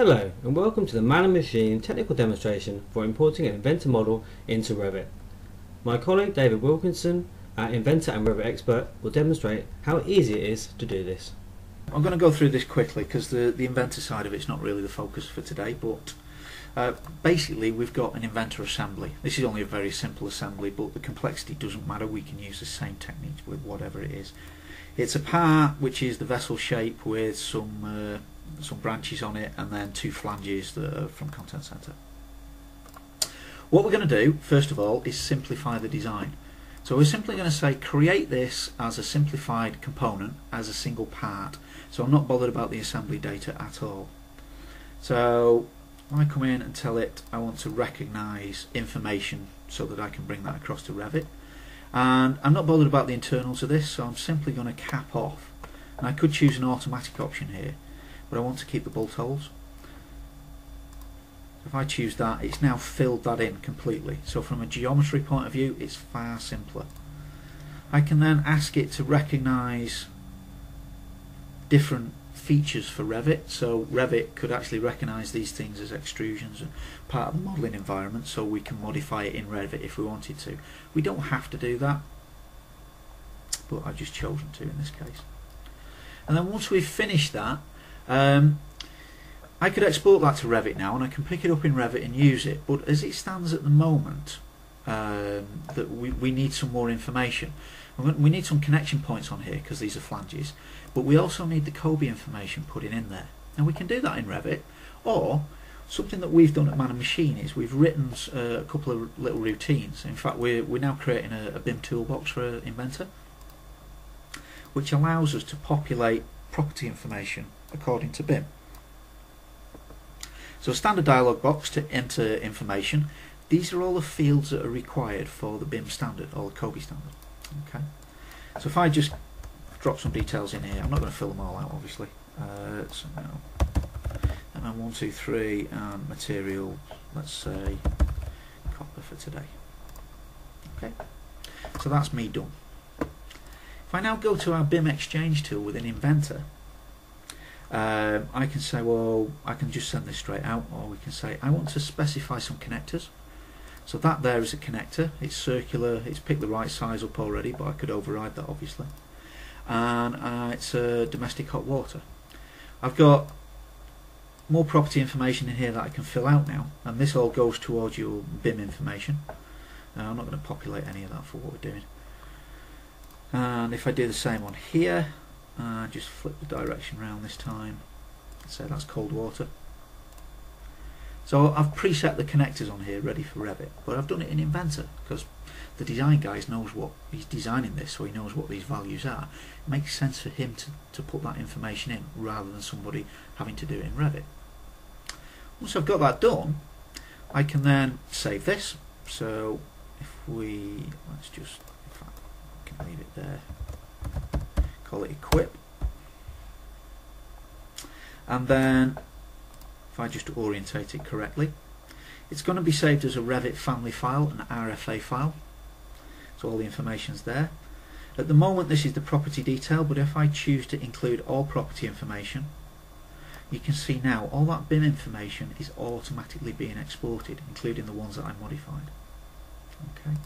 Hello and welcome to the Man and Machine technical demonstration for importing an Inventor model into Revit. My colleague David Wilkinson, our Inventor and Revit expert, will demonstrate how easy it is to do this. I'm going to go through this quickly because the, the inventor side of it's not really the focus for today but uh, basically we've got an inventor assembly. This is only a very simple assembly but the complexity doesn't matter, we can use the same techniques with whatever it is. It's a part which is the vessel shape with some uh, some branches on it and then two flanges that are from content center. What we're going to do first of all is simplify the design. So we're simply going to say create this as a simplified component as a single part. So I'm not bothered about the assembly data at all. So I come in and tell it I want to recognize information so that I can bring that across to Revit. And I'm not bothered about the internals of this, so I'm simply going to cap off. And I could choose an automatic option here, but I want to keep the bolt holes. If I choose that, it's now filled that in completely. So from a geometry point of view, it's far simpler. I can then ask it to recognize different features for Revit. So Revit could actually recognize these things as extrusions and part of the modeling environment so we can modify it in Revit if we wanted to. We don't have to do that, but I've just chosen to in this case. And then once we've finished that, um, I could export that to Revit now and I can pick it up in Revit and use it but as it stands at the moment um, that we, we need some more information. We need some connection points on here because these are flanges but we also need the COBie information putting in there. And we can do that in Revit or something that we've done at Man and Machine is we've written uh, a couple of little routines. In fact we're, we're now creating a, a BIM toolbox for Inventor which allows us to populate property information according to BIM so a standard dialog box to enter information. These are all the fields that are required for the BIM standard or the COBie standard. Okay. So if I just drop some details in here, I'm not going to fill them all out obviously. Uh, so now, and then one, two, three, and material, let's say copper for today. Okay. So that's me done. If I now go to our BIM exchange tool within Inventor, um, I can say, well, I can just send this straight out, or we can say, I want to specify some connectors. So that there is a connector. It's circular. It's picked the right size up already, but I could override that obviously. And uh, it's a domestic hot water. I've got more property information in here that I can fill out now, and this all goes towards your BIM information. Uh, I'm not going to populate any of that for what we're doing. And if I do the same on here, uh, just flip the direction around this time. So that's cold water. So I've preset the connectors on here ready for Revit but I've done it in Inventor because the design guy knows what he's designing this so he knows what these values are. It makes sense for him to, to put that information in rather than somebody having to do it in Revit. Once I've got that done I can then save this. So if we let's just if I can leave it there call it equip. And then if I just orientate it correctly it's going to be saved as a Revit family file an RFA file. So all the information's there. At the moment this is the property detail but if I choose to include all property information you can see now all that BIM information is automatically being exported including the ones that I modified. Okay.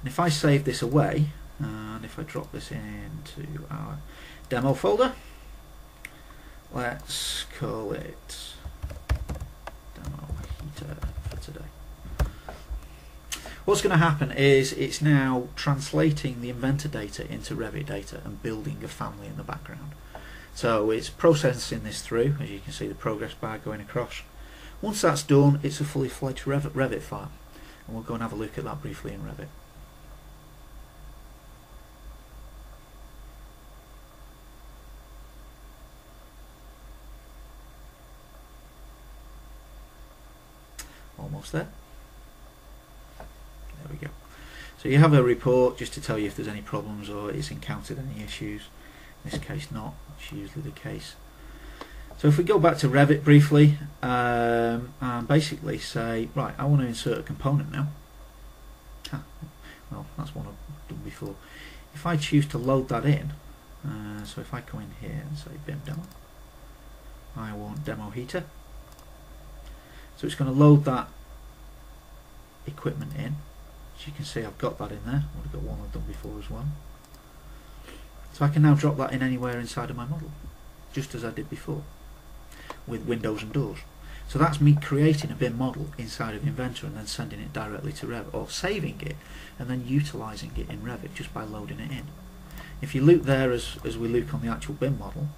And if I save this away and if I drop this into our demo folder let's call it demo heater for today. What's going to happen is it's now translating the inventor data into Revit data and building a family in the background. So it's processing this through as you can see the progress bar going across. Once that's done it's a fully fledged Revit, Revit file. And we'll go and have a look at that briefly in Revit almost there. There we go. So you have a report just to tell you if there's any problems or it's encountered any issues. In this case not, it's usually the case. So if we go back to Revit briefly um, and basically say, right, I want to insert a component now. Ah, well, that's one I've done before. If I choose to load that in, uh, so if I come in here and say BIM demo, I want demo heater. So it's going to load that equipment in. As you can see I've got that in there. I would have got one I've done before as well. So I can now drop that in anywhere inside of my model, just as I did before, with windows and doors. So that's me creating a BIM model inside of Inventor and then sending it directly to Revit, or saving it and then utilising it in Revit just by loading it in. If you look there as, as we look on the actual BIM model,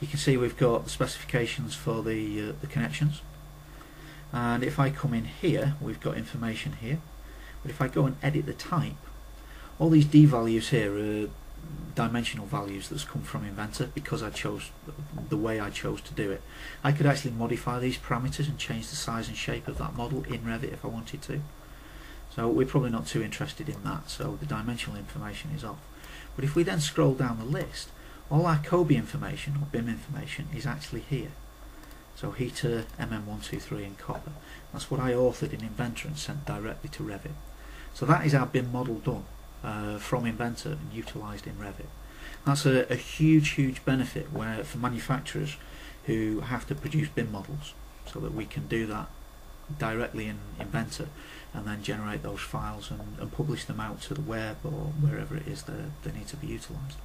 you can see we've got the specifications for the, uh, the connections. And if I come in here, we've got information here. But if I go and edit the type, all these D values here are dimensional values that's come from Inventor because I chose the way I chose to do it. I could actually modify these parameters and change the size and shape of that model in Revit if I wanted to. So we're probably not too interested in that, so the dimensional information is off. But if we then scroll down the list, all our COBie information or BIM information is actually here. So heater, MM123 and copper. That's what I authored in Inventor and sent directly to Revit. So that is our BIM model done uh, from Inventor and utilised in Revit. That's a, a huge, huge benefit where for manufacturers who have to produce BIM models so that we can do that directly in Inventor and then generate those files and, and publish them out to the web or wherever it is that they need to be utilised.